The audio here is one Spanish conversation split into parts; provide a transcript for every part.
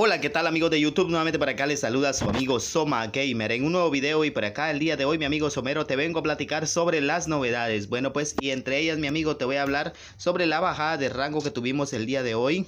Hola, ¿qué tal amigos de YouTube? Nuevamente para acá les saluda su amigo Soma Gamer en un nuevo video y por acá el día de hoy mi amigo Somero te vengo a platicar sobre las novedades. Bueno pues y entre ellas mi amigo te voy a hablar sobre la bajada de rango que tuvimos el día de hoy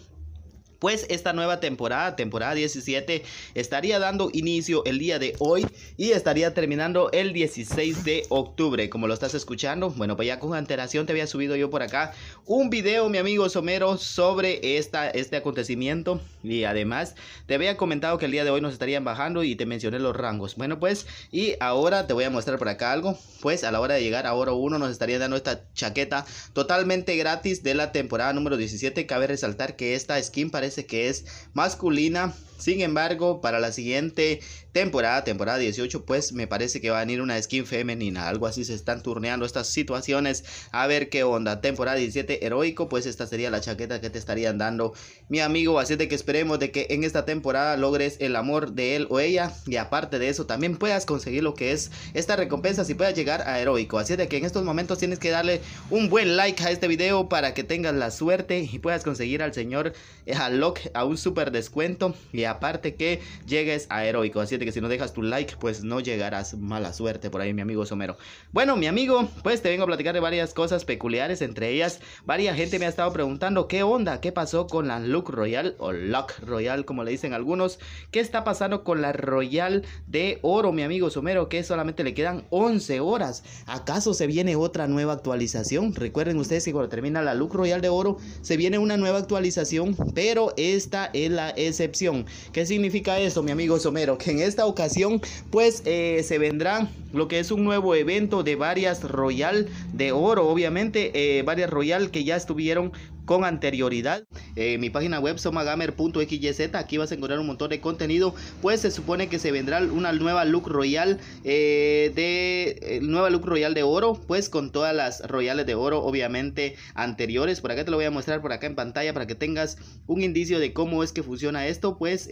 pues esta nueva temporada, temporada 17, estaría dando inicio el día de hoy y estaría terminando el 16 de octubre, como lo estás escuchando. Bueno, pues ya con antelación te había subido yo por acá un video, mi amigo Somero, sobre esta, este acontecimiento y además te había comentado que el día de hoy nos estarían bajando y te mencioné los rangos. Bueno, pues y ahora te voy a mostrar por acá algo, pues a la hora de llegar a oro 1 nos estaría dando esta chaqueta totalmente gratis de la temporada número 17. Cabe resaltar que esta skin parece que es masculina. Sin embargo, para la siguiente temporada, temporada 18, pues me parece que va a venir una skin femenina. Algo así se están turneando estas situaciones. A ver qué onda. Temporada 17 heroico, pues esta sería la chaqueta que te estarían dando, mi amigo. Así de que esperemos de que en esta temporada logres el amor de él o ella. Y aparte de eso, también puedas conseguir lo que es esta recompensa si puedas llegar a heroico. Así de que en estos momentos tienes que darle un buen like a este video para que tengas la suerte y puedas conseguir al señor Halok a un super descuento y aparte que llegues a heroico. Así que si no dejas tu like, pues no llegarás mala suerte por ahí, mi amigo Somero. Bueno, mi amigo, pues te vengo a platicar de varias cosas peculiares, entre ellas, varias gente me ha estado preguntando qué onda, qué pasó con la Look Royal o Lock Royal, como le dicen algunos. ¿Qué está pasando con la Royal de Oro, mi amigo Somero? Que solamente le quedan 11 horas. ¿Acaso se viene otra nueva actualización? Recuerden ustedes que cuando termina la Look Royal de Oro, se viene una nueva actualización, pero esta es la excepción. ¿Qué significa esto, mi amigo Somero? Que en esta ocasión, pues eh, se vendrá lo que es un nuevo evento de varias Royal de oro, obviamente, eh, varias Royal que ya estuvieron con anterioridad. Eh, mi página web somagamer.xyz, aquí vas a encontrar un montón de contenido. Pues se supone que se vendrá una nueva look royal eh, de eh, nueva look royal de oro, pues con todas las royales de oro, obviamente anteriores. Por acá te lo voy a mostrar por acá en pantalla para que tengas un indicio de cómo es que funciona esto. Pues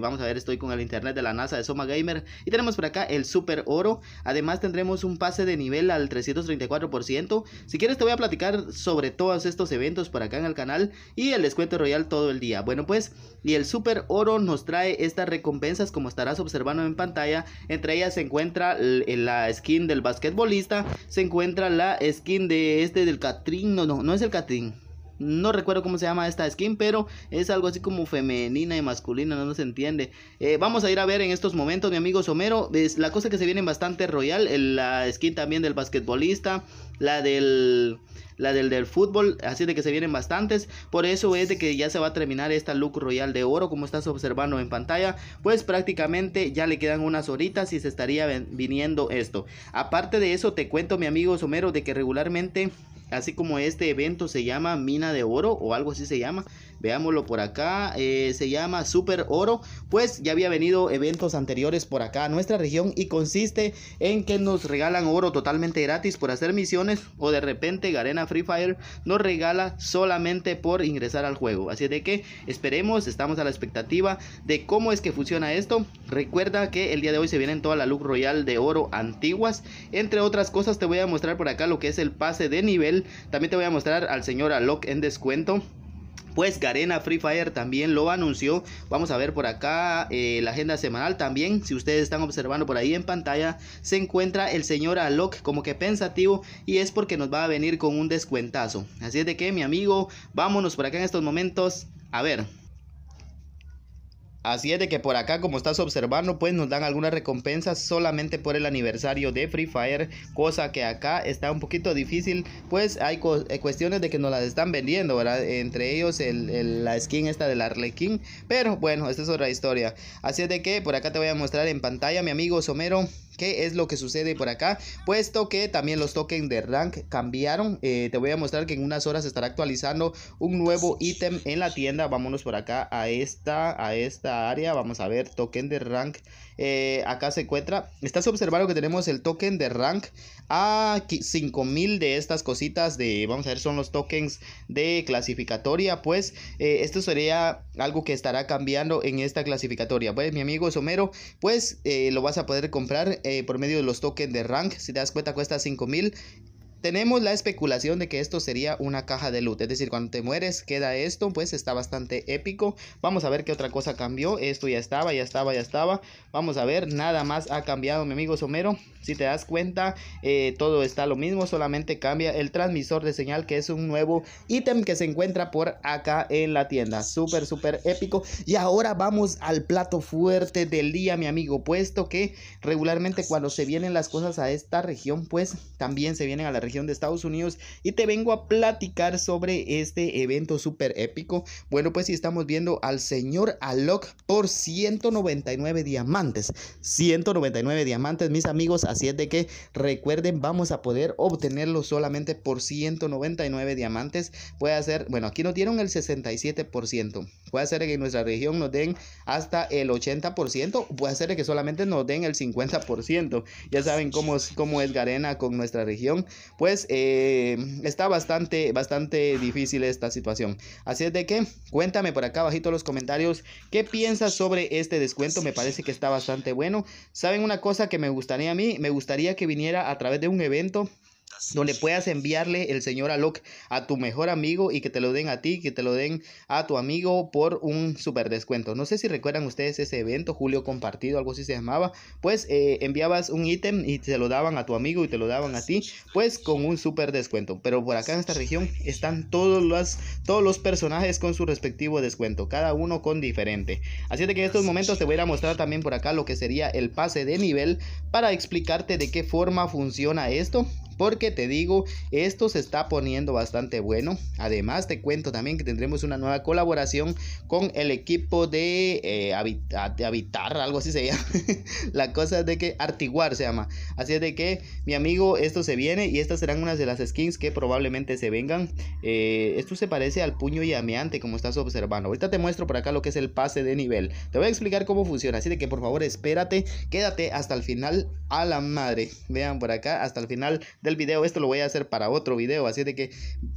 vamos a ver, estoy con el internet de la NASA de Soma Gamer y tenemos por acá el super oro. Además tendremos un pase de nivel al 334%. Si quieres te voy a platicar sobre todos estos eventos acá en el canal y el descuento royal todo el día. Bueno pues, y el super oro nos trae estas recompensas como estarás observando en pantalla. Entre ellas se encuentra la skin del basquetbolista, se encuentra la skin de este del Catrín, no, no, no es el Catrín. No recuerdo cómo se llama esta skin, pero es algo así como femenina y masculina, no, se entiende. Eh, vamos a ir a ver en estos momentos, mi amigo Somero. Es la cosa que se viene bastante royal. la skin también del basquetbolista, la del la del del fútbol, así de que se vienen bastantes. Por eso es de que ya se va a terminar esta look royal de oro, como estás observando en pantalla. Pues prácticamente ya le quedan unas horitas y se estaría viniendo esto. Aparte de eso, te cuento, mi amigo Somero, de que regularmente así como este evento se llama Mina de Oro o algo así se llama. Veámoslo por acá, eh, se llama Super Oro. Pues ya había venido eventos anteriores por acá a nuestra región y consiste en que nos regalan oro totalmente gratis por hacer misiones o de repente Garena Free Fire nos regala solamente por ingresar al juego. Así de que esperemos, estamos a la expectativa de cómo es que funciona esto. Recuerda que el día de hoy se vienen toda la look royal de oro antiguas. Entre otras cosas te voy a mostrar por acá lo que es el pase de nivel. También te voy a mostrar al señor Alok en descuento pues Garena Free Fire también lo anunció. Vamos a ver por acá eh, la agenda semanal también. Si ustedes están observando por ahí en pantalla, se encuentra el señor Alok como que pensativo y es porque nos va a venir con un descuentazo. Así es de que mi amigo, vámonos por acá en estos momentos. A ver, Así es de que por acá, como estás observando, pues nos dan algunas recompensas solamente por el aniversario de Free Fire, cosa que acá está un poquito difícil, pues hay eh, cuestiones de que nos las están vendiendo, ¿verdad? Entre ellos el, la skin esta del Arlequín, pero bueno, esta es otra historia. Así es de que por acá te voy a mostrar en pantalla, mi amigo Somero, qué es lo que sucede por acá, puesto que también los tokens de rank cambiaron. Eh, te voy a mostrar que en unas horas estará actualizando un nuevo ítem en la tienda. Vámonos por acá a esta, a esta área. Vamos a ver, token de rank. Eh, acá se encuentra. Estás observando que tenemos el token de rank a 5000 de estas cositas de, vamos a ver, son los tokens de clasificatoria. Pues eh, esto sería algo que estará cambiando en esta clasificatoria. Pues mi amigo Somero, pues eh, lo vas a poder comprar por medio de los tokens de rank. Si te das cuenta, cuesta 5000 tenemos la especulación de que esto sería una caja de loot, es decir, cuando te mueres queda esto, pues está bastante épico. Vamos a ver qué otra cosa cambió, esto ya estaba, ya estaba, ya estaba. Vamos a ver, nada más ha cambiado mi amigo Somero. Si te das cuenta, eh, todo está lo mismo, solamente cambia el transmisor de señal que es un nuevo ítem que se encuentra por acá en la tienda. Súper, súper épico. Y ahora vamos al plato fuerte del día, mi amigo, puesto que regularmente cuando se vienen las cosas a esta región, pues también se vienen a la región de Estados Unidos y te vengo a platicar sobre este evento súper épico. Bueno, pues si estamos viendo al señor Alok por 199 diamantes. 199 diamantes, mis amigos. Así es de que recuerden, vamos a poder obtenerlo solamente por 199 diamantes. Puede ser, bueno, aquí nos dieron el 67%. Puede ser que en nuestra región nos den hasta el 80%. Puede ser que solamente nos den el 50%. Ya saben cómo, cómo es Garena con nuestra región pues eh, está bastante, bastante difícil esta situación. Así es de que cuéntame por acá abajito en los comentarios qué piensas sobre este descuento. Me parece que está bastante bueno. ¿Saben una cosa que me gustaría a mí? Me gustaría que viniera a través de un evento donde puedas enviarle el señor Alok a tu mejor amigo y que te lo den a ti, que te lo den a tu amigo por un super descuento. No sé si recuerdan ustedes ese evento, Julio Compartido, algo así se llamaba. Pues eh, enviabas un ítem y te lo daban a tu amigo y te lo daban a ti, pues con un super descuento. Pero por acá en esta región están todos los, todos los personajes con su respectivo descuento, cada uno con diferente. Así de que en estos momentos te voy a mostrar también por acá lo que sería el pase de nivel para explicarte de qué forma funciona esto porque te digo, esto se está poniendo bastante bueno. Además, te cuento también que tendremos una nueva colaboración con el equipo de eh, Habitar, algo así se llama. la cosa es de que Artiguar se llama. Así es de que, mi amigo, esto se viene y estas serán unas de las skins que probablemente se vengan. Eh, esto se parece al puño llameante, como estás observando. Ahorita te muestro por acá lo que es el pase de nivel. Te voy a explicar cómo funciona. Así de que, por favor, espérate, quédate hasta el final a la madre. Vean por acá, hasta el final del video. Esto lo voy a hacer para otro video, así de que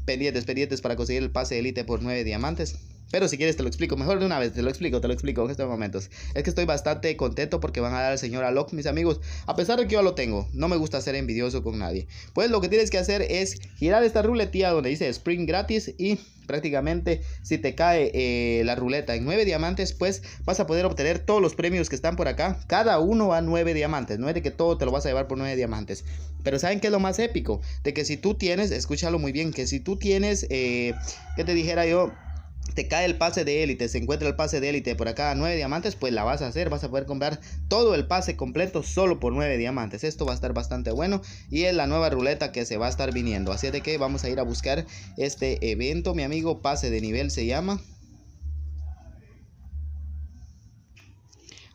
pendientes, pendientes para conseguir el pase elite por 9 diamantes. Pero si quieres te lo explico, mejor de una vez, te lo explico, te lo explico en estos momentos. Es que estoy bastante contento porque van a dar al señor Alok, mis amigos. A pesar de que yo lo tengo, no me gusta ser envidioso con nadie. Pues lo que tienes que hacer es girar esta ruletilla donde dice Spring gratis y prácticamente si te cae eh, la ruleta en 9 diamantes, pues vas a poder obtener todos los premios que están por acá. Cada uno a 9 diamantes. No es de que todo te lo vas a llevar por 9 diamantes. Pero ¿saben qué es lo más épico? De que si tú tienes, escúchalo muy bien, que si tú tienes, eh, que te dijera yo? Te cae el pase de élite, se encuentra el pase de élite por acá a 9 diamantes, pues la vas a hacer, vas a poder comprar todo el pase completo solo por 9 diamantes. Esto va a estar bastante bueno y es la nueva ruleta que se va a estar viniendo. Así de que vamos a ir a buscar este evento, mi amigo, pase de nivel se llama.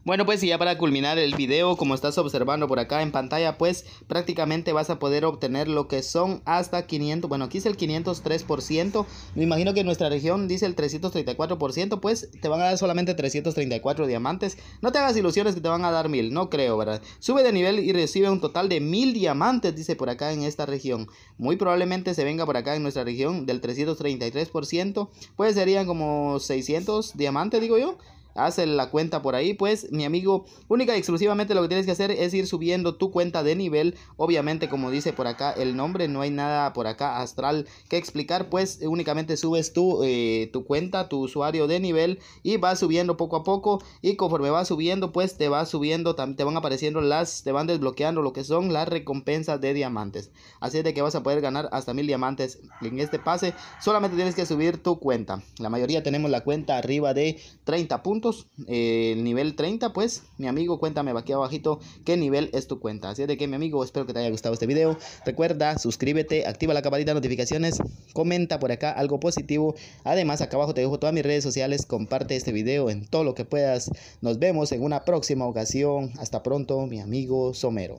Bueno, pues y ya para culminar el video, como estás observando por acá en pantalla, pues prácticamente vas a poder obtener lo que son hasta 500, bueno, aquí es el 503%, me imagino que en nuestra región dice el 334%, pues te van a dar solamente 334 diamantes, no te hagas ilusiones que te van a dar 1000, no creo, ¿verdad? Sube de nivel y recibe un total de 1000 diamantes, dice por acá en esta región, muy probablemente se venga por acá en nuestra región del 333%, pues serían como 600 diamantes, digo yo, haz la cuenta por ahí, pues mi amigo, única y exclusivamente lo que tienes que hacer es ir subiendo tu cuenta de nivel, obviamente como dice por acá el nombre, no hay nada por acá astral que explicar, pues únicamente subes tu, eh, tu cuenta, tu usuario de nivel y vas subiendo poco a poco y conforme vas subiendo pues te va subiendo, te van apareciendo las, te van desbloqueando lo que son las recompensas de diamantes, así de que vas a poder ganar hasta mil diamantes en este pase, solamente tienes que subir tu cuenta, la mayoría tenemos la cuenta arriba de 30 puntos, eh, el nivel 30, pues, mi amigo, cuéntame aquí abajito qué nivel es tu cuenta. Así de que, mi amigo, espero que te haya gustado este video. Recuerda, suscríbete, activa la campanita de notificaciones, comenta por acá algo positivo. Además, acá abajo te dejo todas mis redes sociales, comparte este video en todo lo que puedas. Nos vemos en una próxima ocasión. Hasta pronto, mi amigo Somero.